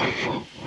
awful.